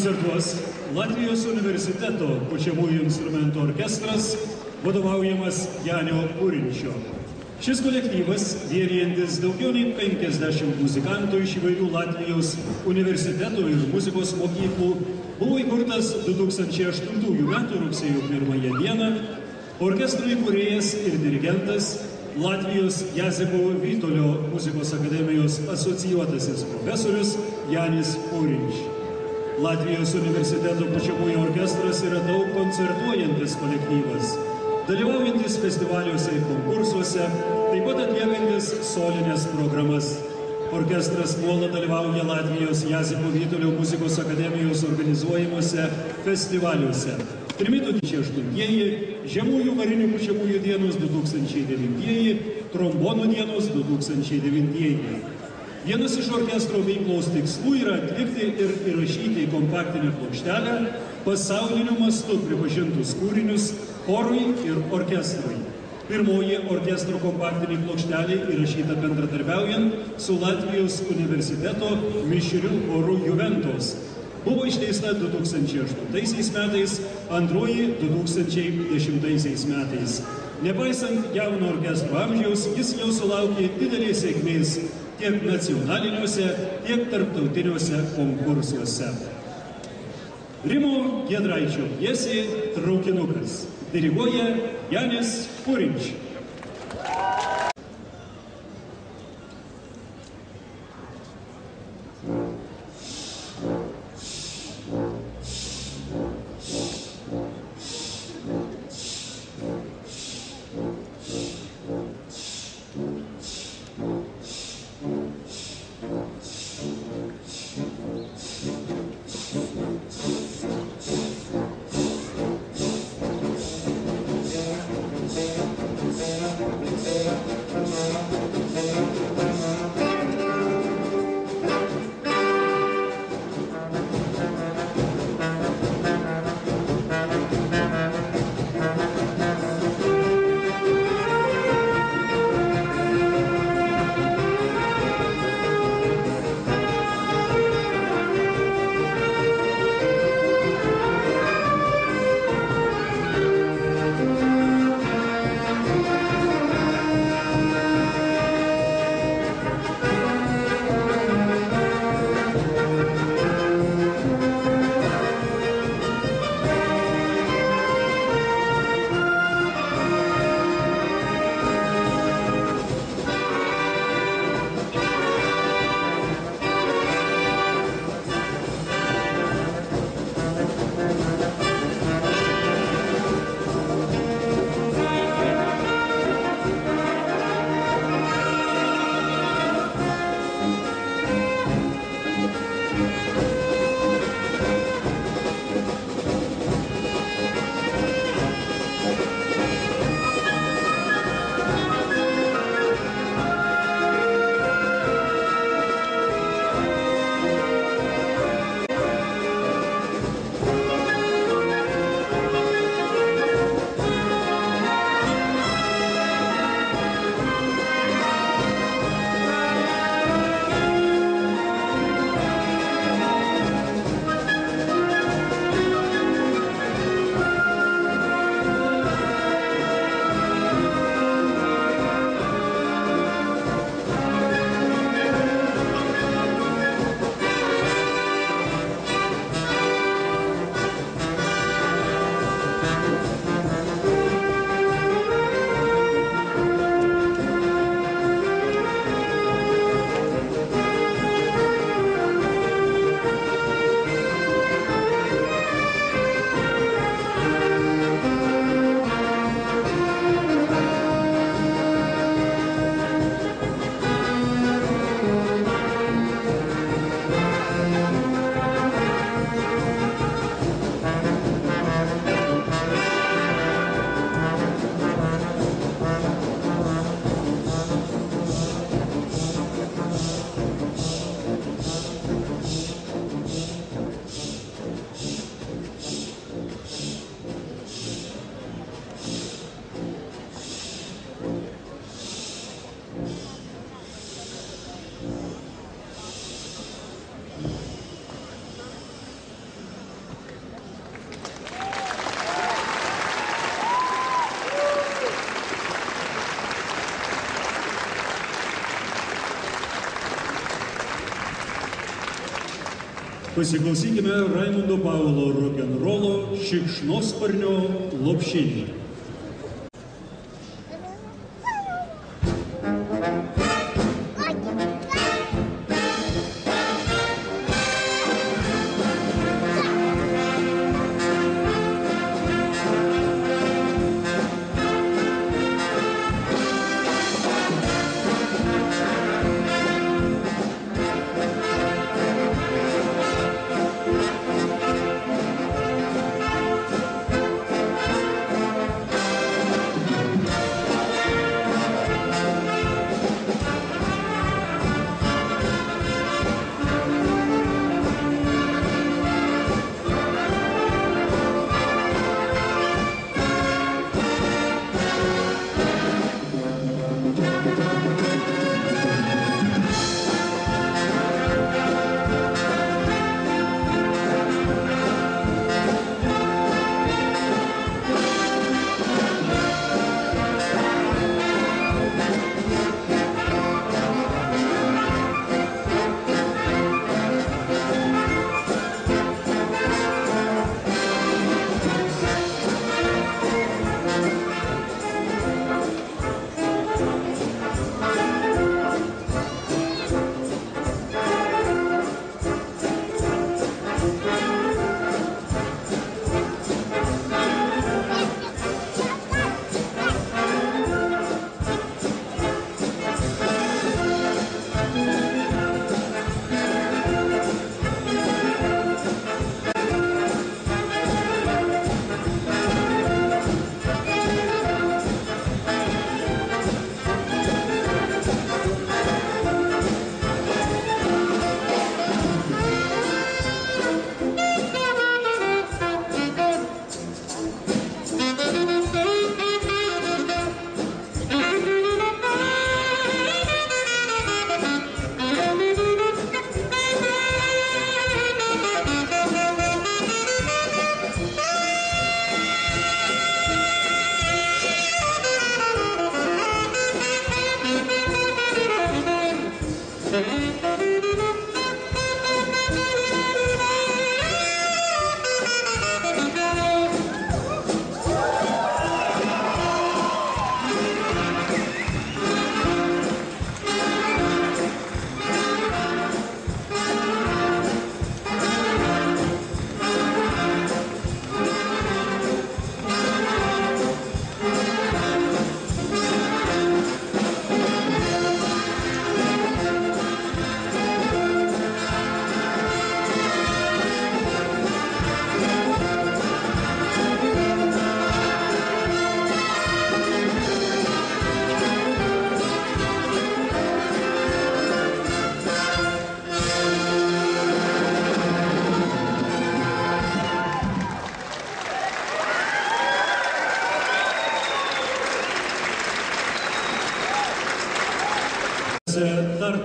koncertuos Latvijos universiteto pučiamųjų instrumentų orkestras, vadovaujamas Janio Kūrinčio. Šis kolektyvas, vienijantis daugiau nei 50 muzikantų iš įvairių Latvijos universitetų ir muzikos mokyklų, buvo įkurtas 2008 m. rugsėjo 1 dieną. Orkestro įkūrėjas ir dirigentas Latvijos Jazeko Vytolio muzikos akademijos asocijuotasis profesorius Janis Kūrinč. Latvijos universiteto pučiamųjų orkestras yra daug koncertuojantis kolektyvas, dalyvaujantis festivaliuose ir konkursuose, taip pat atliekantis solinės programas. Orkestras nuolat dalyvauja Latvijos Jaziko Vytolio muzikos akademijos organizuojimuose festivaliuose. Trimitų 2008, Žemųjų varinių pučiamųjų dienos 2009, Trombonų dienos 2009. Vienas iš orkestro veiklos tikslų yra atlikti ir įrašyti į kompaktinę plokštelę pasauliniu mastu pripažintus kūrinius chorui ir orkestrui. Pirmoji orkestro kompaktinė plokštelė įrašyta bendradarbiaujant su Latvijos universiteto mišrių chorų Juventus. Buvo išleista 2008 metais, antroji 2010 metais. Nepaisant jauno orkestro amžiaus, jis jau sulaukė didelės sėkmės tiek nacionaliniuose, tiek tarptautiniuose konkursuose. Rimo Gedraičio pjesė Traukinukas. Diriguoja Janis Purinč. Pasiklausykime Raimundo Paulo rokenrolo šikšnosparnio lopšinį.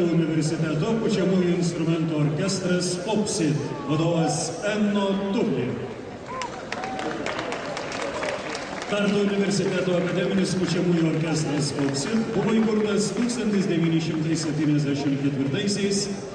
Tartu universiteto pučiamųjų instrumentų orkestras Popsit, vadovas Enno Tuplė. Tartu universiteto akademinis pučiamųjų orkestras Popsit buvo įkurtas 1974